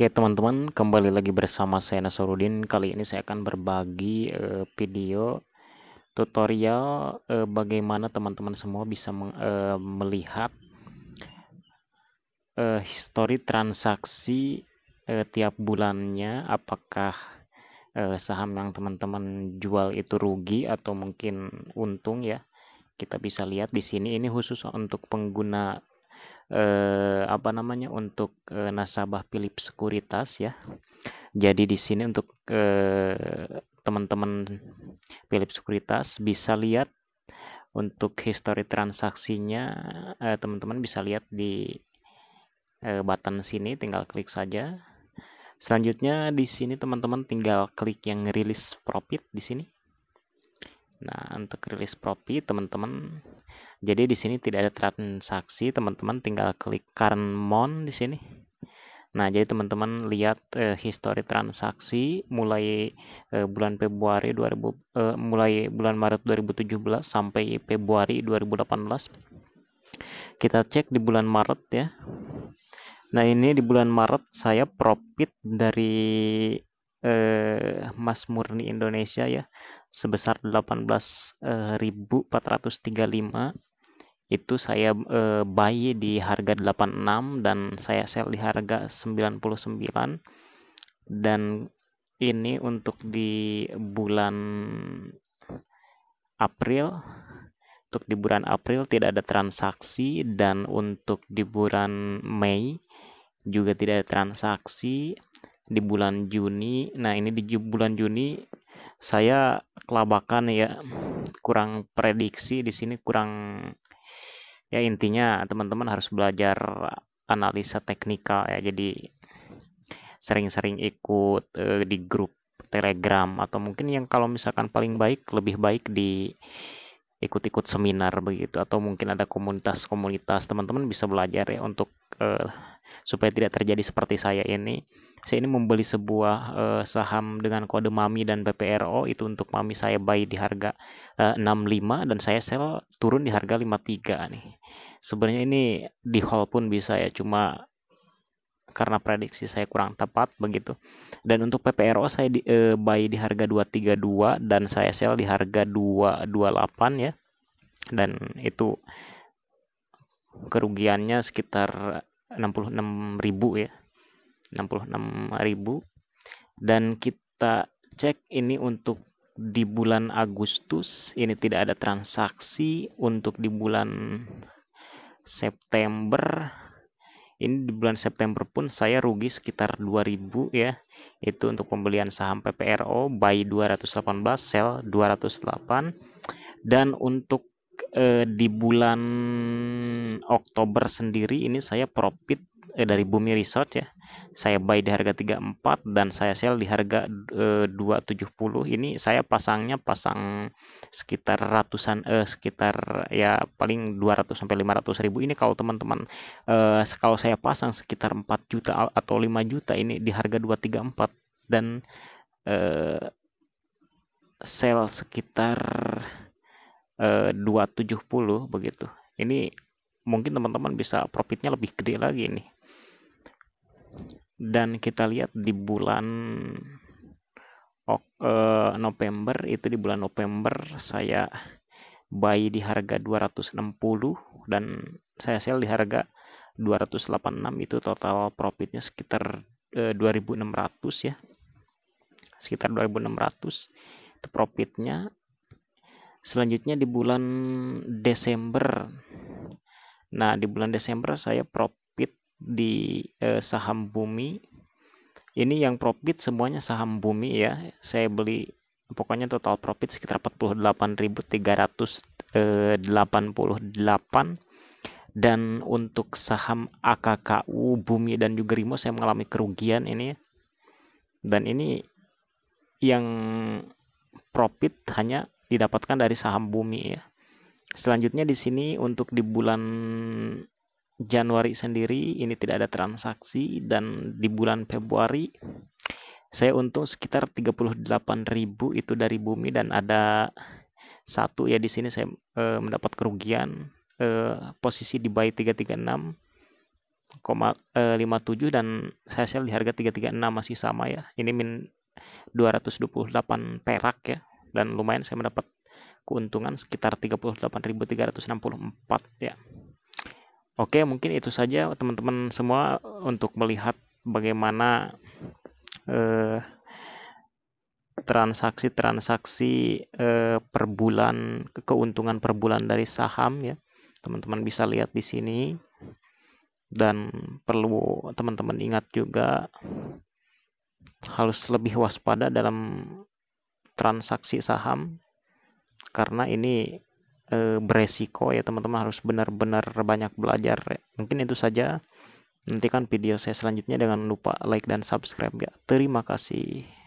Oke teman-teman kembali lagi bersama saya Nasarudin. Kali ini saya akan berbagi uh, video tutorial uh, bagaimana teman-teman semua bisa uh, melihat uh, histori transaksi tiap bulannya. Apakah saham yang teman-teman jual itu rugi atau mungkin untung ya? Kita bisa lihat di sini. Ini khusus untuk pengguna eh, apa namanya untuk eh, nasabah Philip Sekuritas ya. Jadi di sini untuk eh, teman-teman Philip Sekuritas bisa lihat untuk histori transaksinya eh, teman-teman bisa lihat di eh, button sini tinggal klik saja. Selanjutnya di sini teman-teman tinggal klik yang rilis profit di sini. Nah, untuk rilis profit teman-teman jadi di sini tidak ada transaksi, teman-teman tinggal klik current mon di sini. Nah, jadi teman-teman lihat uh, histori transaksi mulai uh, bulan Februari 2000 uh, eh, mulai bulan Maret 2017 sampai Februari 2018. Kita cek di bulan Maret ya. Nah, ini di bulan Maret saya profit dari uh, Mas Murni Indonesia ya sebesar 18.435 itu saya e, buy di harga 86 dan saya sell di harga 99 dan ini untuk di bulan April untuk di bulan April tidak ada transaksi dan untuk di bulan Mei juga tidak ada transaksi di bulan Juni. Nah ini di bulan Juni saya kelabakan ya kurang prediksi di sini kurang ya intinya teman-teman harus belajar analisa teknikal ya. Jadi sering-sering ikut uh, di grup telegram atau mungkin yang kalau misalkan paling baik lebih baik di ikut-ikut seminar begitu. Atau mungkin ada komunitas-komunitas teman-teman bisa belajar ya untuk uh, supaya tidak terjadi seperti saya ini saya ini membeli sebuah uh, saham dengan kode MAMI dan PPRO itu untuk MAMI saya buy di harga uh, 65 dan saya sell turun di harga 53 nih sebenarnya ini di hold pun bisa ya cuma karena prediksi saya kurang tepat begitu. Dan untuk PPRO saya di, uh, buy di harga 232 dan saya sell di harga 228 ya. Dan itu kerugiannya sekitar 66.000 ya. 66.000 dan kita cek ini untuk di bulan Agustus ini tidak ada transaksi untuk di bulan September. Ini di bulan September pun saya rugi sekitar 2000 ya. Itu untuk pembelian saham PPRO buy 218 sell 208 dan untuk eh, di bulan Oktober sendiri ini saya profit eh, dari Bumi Resort ya. Saya buy di harga 34 dan saya sell di harga eh, 270. Ini saya pasangnya pasang sekitar ratusan eh sekitar ya paling 200 sampai 500 ribu ini kalau teman-teman eh, kalau saya pasang sekitar 4 juta atau 5 juta ini di harga 234 dan eh, sell sekitar 270 eh, begitu. Ini mungkin teman-teman bisa profitnya lebih gede lagi nih. Dan kita lihat di bulan uh, November itu di bulan November saya buy di harga 260 dan saya sell di harga 286 itu total profitnya sekitar uh, eh, 2600 ya. Sekitar 2600 itu profitnya Selanjutnya di bulan Desember. Nah, di bulan Desember saya profit di eh, saham Bumi. Ini yang profit semuanya saham Bumi ya. Saya beli pokoknya total profit sekitar 48.388 eh, dan untuk saham AKKU Bumi dan juga Rimo saya mengalami kerugian ini. Dan ini yang profit hanya didapatkan dari saham bumi ya. Selanjutnya di sini untuk di bulan Januari sendiri ini tidak ada transaksi dan di bulan Februari saya untung sekitar 38.000 itu dari bumi dan ada satu ya di sini saya e, mendapat kerugian e, posisi di buy 336 57 dan saya sell di harga 336 masih sama ya ini min 228 perak ya dan lumayan saya mendapat keuntungan sekitar 38.364 ya. Oke mungkin itu saja teman-teman semua untuk melihat bagaimana eh, transaksi-transaksi eh, per bulan keuntungan per bulan dari saham ya. Teman-teman bisa lihat di sini. Dan perlu teman-teman ingat juga harus lebih waspada dalam transaksi saham karena ini e, beresiko ya teman-teman harus benar-benar banyak belajar. Mungkin itu saja. Nantikan video saya selanjutnya. Jangan lupa like dan subscribe ya. Terima kasih